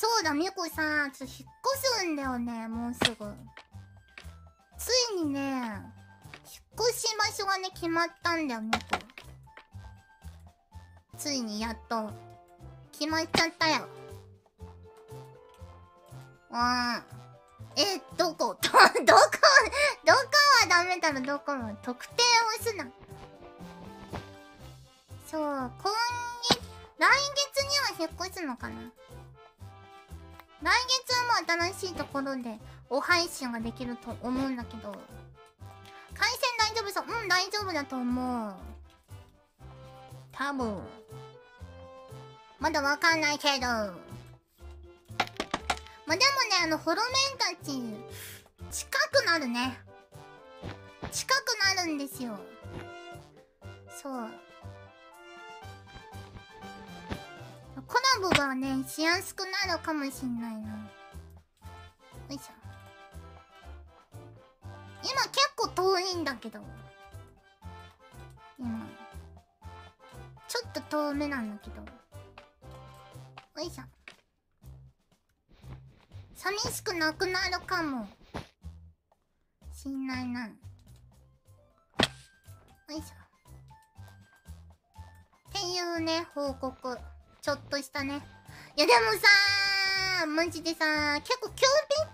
そうだ、みこさん、ちょっと引っ越すんだよね、もうすぐ。ついにね、引っ越し場所がね、決まったんだよ、みこ。ついにやっと、決まっちゃったよ。うん。え、どこ？ど、どこ、どこはダメだろ、どこも。特定をすな。そう、今月、来月には引っ越すのかな来月はもう新しいところでお配信ができると思うんだけど。回線大丈夫そう。うん大丈夫だと思う。多分。まだわかんないけど。まあでもねあのホロメンたち近くなるね。近くなるんですよ。そう。コラボがねしやすくなるかもしんないな。よいしょ。今結構遠いんだけど。今。ちょっと遠めなんだけど。よいしょ。寂しくなくなるかもしんないな。よいしょ。っていうね報告。ちょっとしたね。いやでもさマジでさ結構急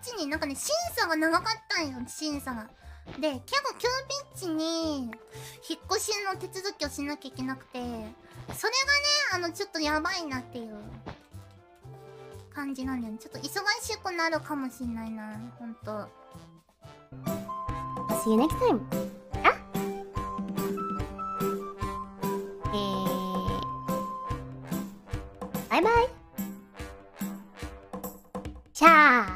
ピッチになんかね審査が長かったんよ審査が。で結構急ピッチに引っ越しの手続きをしなきゃいけなくてそれがねあのちょっとやばいなっていう。感じなんだよね。ちょっと忙しくなるかもしんないなほんと。See you next time. バイバイ。シャー。